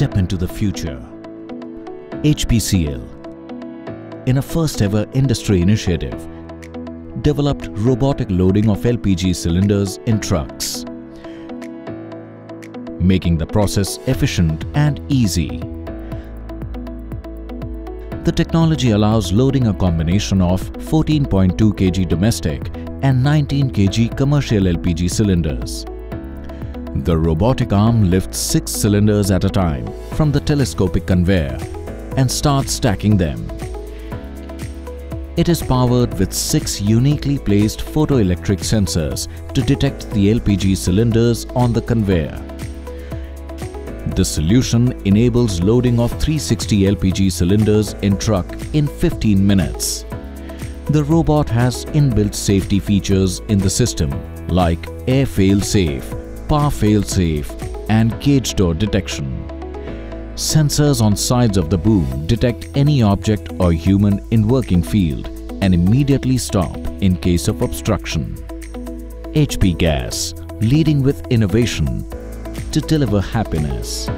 Step into the future. HPCL, in a first ever industry initiative, developed robotic loading of LPG cylinders in trucks, making the process efficient and easy. The technology allows loading a combination of 14.2 kg domestic and 19 kg commercial LPG cylinders. The robotic arm lifts six cylinders at a time from the telescopic conveyor and starts stacking them. It is powered with six uniquely placed photoelectric sensors to detect the LPG cylinders on the conveyor. The solution enables loading of 360 LPG cylinders in truck in 15 minutes. The robot has inbuilt safety features in the system like air fail-safe, power fail-safe and cage door detection. Sensors on sides of the boom detect any object or human in working field and immediately stop in case of obstruction. HP Gas, leading with innovation to deliver happiness.